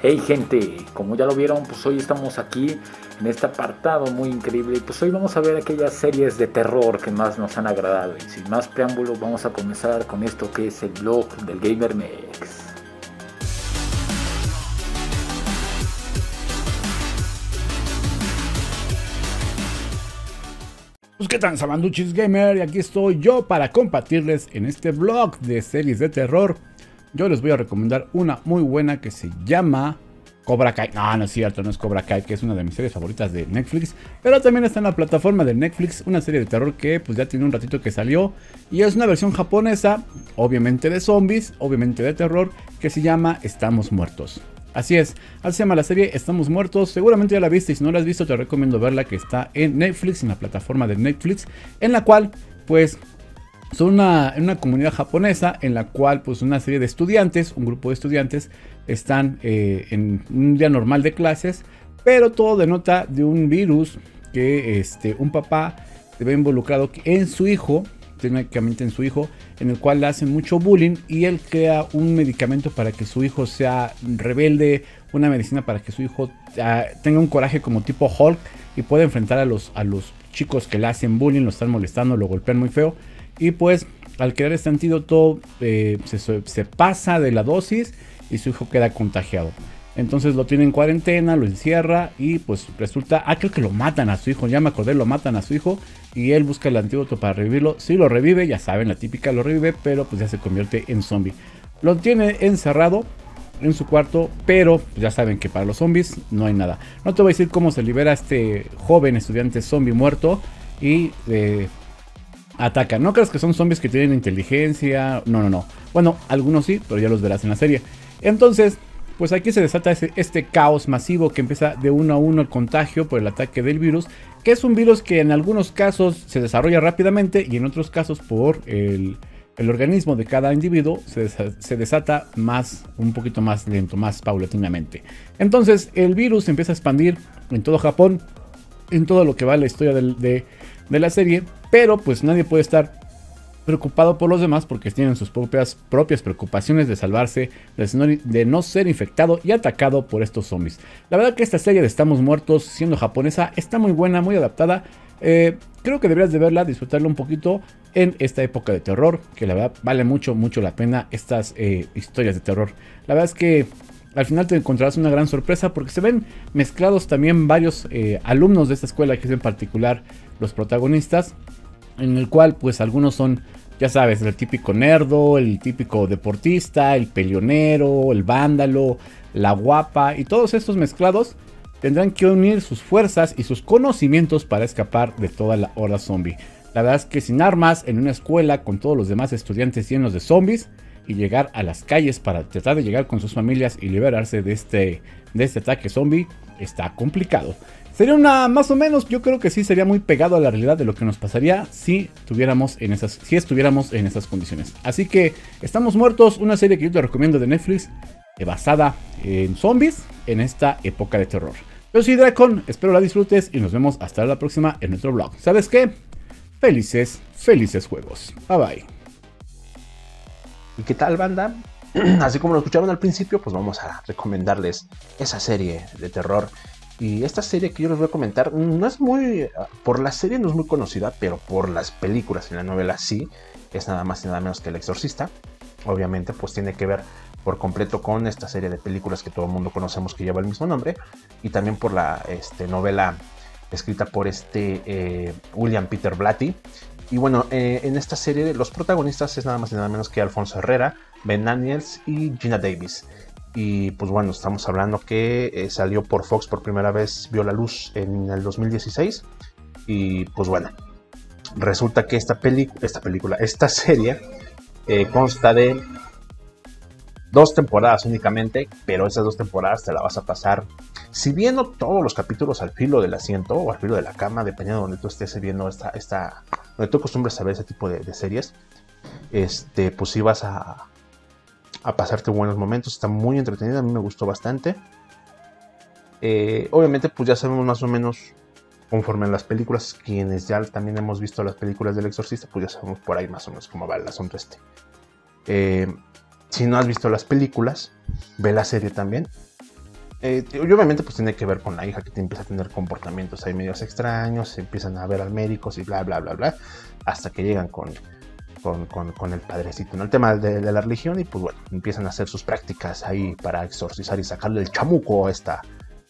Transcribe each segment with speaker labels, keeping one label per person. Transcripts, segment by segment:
Speaker 1: Hey gente, como ya lo vieron, pues hoy estamos aquí en este apartado muy increíble. Pues hoy vamos a ver aquellas series de terror que más nos han agradado. Y sin más preámbulo, vamos a comenzar con esto que es el blog del Gamer Mex.
Speaker 2: Pues qué tal, Sabanduchis Gamer, y aquí estoy yo para compartirles en este blog de series de terror yo les voy a recomendar una muy buena que se llama Cobra Kai. No, no es cierto, no es Cobra Kai, que es una de mis series favoritas de Netflix. Pero también está en la plataforma de Netflix, una serie de terror que pues ya tiene un ratito que salió. Y es una versión japonesa, obviamente de zombies, obviamente de terror, que se llama Estamos Muertos. Así es, así se llama la serie Estamos Muertos. Seguramente ya la viste y si no la has visto te recomiendo verla que está en Netflix, en la plataforma de Netflix, en la cual pues son una, una comunidad japonesa en la cual pues una serie de estudiantes, un grupo de estudiantes, están eh, en un día normal de clases, pero todo denota de un virus que este, un papá se ve involucrado en su hijo, técnicamente en su hijo, en el cual le hacen mucho bullying y él crea un medicamento para que su hijo sea rebelde, una medicina para que su hijo ah, tenga un coraje como tipo Hulk y pueda enfrentar a los, a los chicos que le hacen bullying, lo están molestando, lo golpean muy feo. Y pues al crear este antídoto eh, se, pasa de la dosis y su hijo queda contagiado. Entonces lo tiene en cuarentena, lo encierra y pues resulta, ah, creo que lo matan a su hijo, ya me acordé, lo matan a su hijo y él busca el antídoto para revivirlo. Si lo revive, ya saben, la típica lo revive, pero pues ya se convierte en zombie. Lo tiene encerrado en su cuarto, pero pues, ya saben que para los zombies no hay nada. No te voy a decir cómo se libera este joven estudiante zombie muerto y eh, atacan. No creas que son zombies que tienen inteligencia. No, no, no. Bueno, algunos sí, pero ya los verás en la serie. Entonces, pues aquí se desata este caos masivo que empieza de uno a uno el contagio por el ataque del virus, que es un virus que en algunos casos se desarrolla rápidamente y en otros casos por el, organismo de cada individuo se, se, desata más, un poquito más lento, más paulatinamente. Entonces el virus empieza a expandir en todo Japón, en todo lo que va la historia de, de la serie, pero pues nadie puede estar preocupado por los demás porque tienen sus propias, propias preocupaciones de salvarse, de no, ser infectado y atacado por estos zombies. La verdad que esta serie de Estamos Muertos, siendo japonesa, está muy buena, muy adaptada. Eh, creo que deberías de verla, disfrutarla un poquito en esta época de terror, que la verdad vale mucho, mucho la pena estas eh, historias de terror. La verdad es que al final te encontrarás una gran sorpresa porque se ven mezclados también varios eh, alumnos de esta escuela, que es en particular los protagonistas, en el cual pues algunos son, ya sabes, el típico nerdo, el típico deportista, el peleonero, el vándalo, la guapa y todos estos mezclados tendrán que unir sus fuerzas y sus conocimientos para escapar de toda la horda zombie. La verdad es que sin armas, en una escuela con todos los demás estudiantes llenos de zombies y llegar a las calles para tratar de llegar con sus familias y liberarse de este, de este ataque zombie está complicado. Sería una más o menos, yo creo que sí sería muy pegado a la realidad de lo que nos pasaría si tuviéramos en esas, si estuviéramos en esas condiciones. Así que estamos muertos, una serie que yo te recomiendo de Netflix, eh, basada en zombies en esta época de terror. Yo soy Dracon, espero la disfrutes y nos vemos hasta la próxima en nuestro blog. ¿Sabes qué? Felices, felices juegos. Bye bye.
Speaker 3: ¿Y qué tal, banda? Así como lo escucharon al principio, pues vamos a recomendarles esa serie de terror y esta serie que yo les voy a comentar no es muy. Por la serie no es muy conocida, pero por las películas y la novela sí. Es nada más y nada menos que El Exorcista. Obviamente, pues tiene que ver por completo con esta serie de películas que todo el mundo conocemos que lleva el mismo nombre. Y también por la este, novela escrita por este eh, William Peter Blatty. Y bueno, eh, en esta serie los protagonistas es nada más y nada menos que Alfonso Herrera, Ben Daniels y Gina Davis. Y pues bueno, estamos hablando que eh, salió por Fox por primera vez, vio la luz en el 2016. Y pues bueno, resulta que esta, esta película, esta serie, eh, consta de dos temporadas únicamente, pero esas dos temporadas te la vas a pasar. Si viendo todos los capítulos al filo del asiento o al filo de la cama, dependiendo de donde tú estés viendo esta, esta donde tú acostumbres a ver ese tipo de, series, este, pues sí vas a, a pasarte buenos momentos. Está muy entretenida, a mí me gustó bastante. Eh, obviamente, pues ya sabemos más o menos, conforme en las películas, quienes ya también hemos visto las películas del exorcista, pues ya sabemos por ahí más o menos cómo va el asunto este. Eh, si no has visto las películas, ve la serie también. Eh, y obviamente pues tiene que ver con la hija que te empieza a tener comportamientos ahí medios extraños, empiezan a ver al médicos y bla, bla, bla, bla, hasta que llegan con, con, el padrecito, ¿no? El tema de, la religión y pues bueno, empiezan a hacer sus prácticas ahí para exorcizar y sacarle el chamuco a esta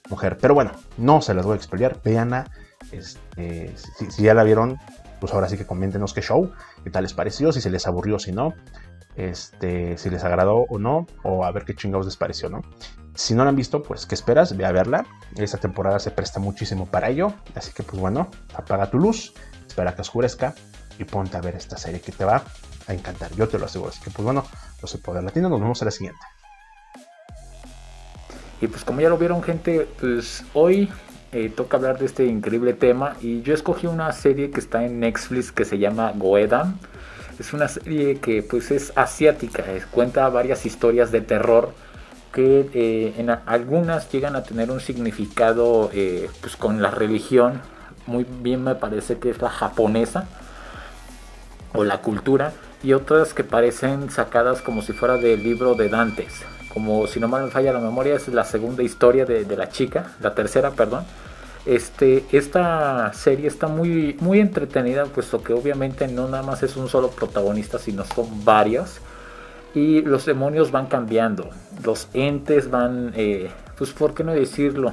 Speaker 3: mujer. Pero bueno, no se las voy a explicar, veanla, este, si, ya la vieron, pues ahora sí que coméntenos qué show, qué tal les pareció, si se les aburrió, si no, este, si les agradó o no, o a ver qué chingados les pareció, ¿no? Si no la han visto, pues ¿qué esperas? Ve a verla. Esta temporada se presta muchísimo para ello. Así que pues bueno, apaga tu luz, espera que oscurezca y ponte a ver esta serie que te va a encantar. Yo te lo aseguro. Así que pues bueno, los de Poder Latino, nos vemos a la siguiente.
Speaker 1: Y pues como ya lo vieron gente, pues hoy eh, toca hablar de este increíble tema y yo escogí una serie que está en Netflix que se llama Goedan. Es una serie que pues es asiática, cuenta varias historias de terror que eh, en algunas llegan a tener un significado eh, pues con la religión, muy bien me parece que es la japonesa o la cultura, y otras que parecen sacadas como si fuera del libro de Dantes, como si no me falla la memoria es la segunda historia de, la chica, la tercera, perdón. Este, esta serie está muy, muy entretenida, puesto que obviamente no nada más es un solo protagonista, sino son varios y los demonios van cambiando, los entes van, eh, pues por qué no decirlo,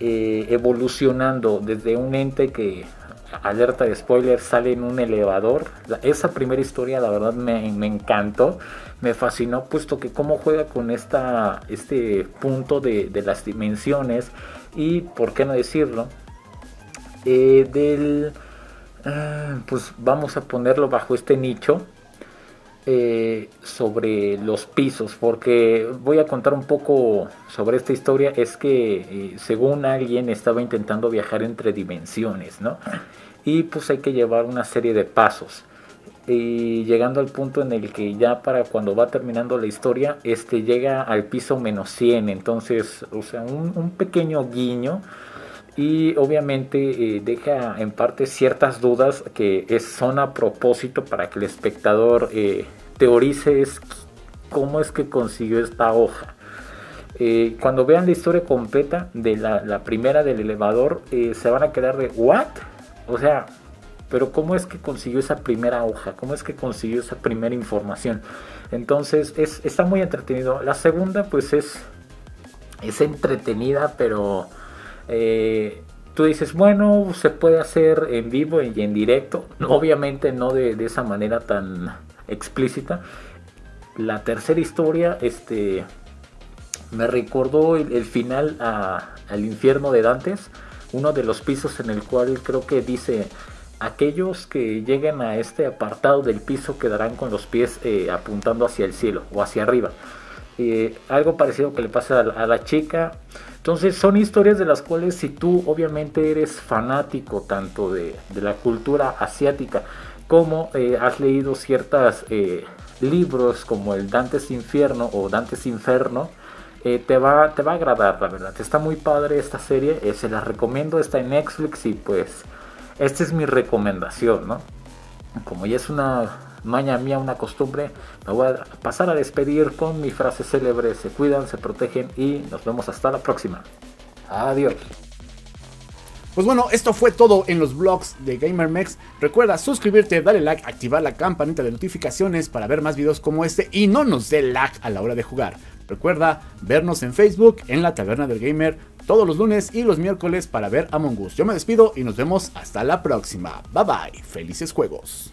Speaker 1: eh, evolucionando desde un ente que, alerta de spoiler, sale en un elevador. esa primera historia la verdad me, encantó, me fascinó puesto que cómo juega con este punto de, las dimensiones y, por qué no decirlo, eh, del... Ah, pues vamos a ponerlo bajo este nicho eh, sobre los pisos, porque voy a contar un poco sobre esta historia. Es que eh, según alguien estaba intentando viajar entre dimensiones, ¿no? Y pues hay que llevar una serie de pasos. Y llegando al punto en el que ya para cuando va terminando la historia, este llega al piso menos 100. Entonces, o sea, un, pequeño guiño y obviamente eh, deja en parte ciertas dudas que son a propósito para que el espectador eh, teorice cómo es que consiguió esta hoja. Eh, cuando vean la historia completa de la, primera del elevador, se van a quedar de ¿what? O sea, pero ¿cómo es que consiguió esa primera hoja? ¿Cómo es que consiguió esa primera información? Entonces, es, está muy entretenido. La segunda, pues es, es entretenida, pero eh, tú dices, bueno, se puede hacer en vivo y en directo. Obviamente no de, esa manera tan explícita. La tercera historia, este, me recordó el, final al infierno de Dantes. Uno de los pisos en el cual creo que dice, aquellos que lleguen a este apartado del piso quedarán con los pies eh, apuntando hacia el cielo o hacia arriba. Eh, algo parecido que le pasa a la chica entonces son historias de las cuales si tú obviamente eres fanático tanto de, la cultura asiática como eh, has leído ciertos eh, libros como el Dante's Infierno o Dante's Inferno, eh, te, va, te va a agradar, la verdad. Está muy padre esta serie, se la recomiendo, está en Netflix y pues esta es mi recomendación, ¿no? Como ya es una maña mía, una costumbre. Me voy a pasar a despedir con mi frase célebre. Se cuidan, se protegen y nos vemos hasta la próxima. Adiós.
Speaker 2: Pues bueno, esto fue todo en los vlogs de GamerMex. Recuerda suscribirte, darle like, activar la campanita de notificaciones para ver más videos como este y no nos dé lag a la hora de jugar. Recuerda vernos en Facebook, en la Taberna del Gamer, todos los lunes y los miércoles para ver Among Us. Yo me despido y nos vemos hasta la próxima. Bye bye, felices juegos.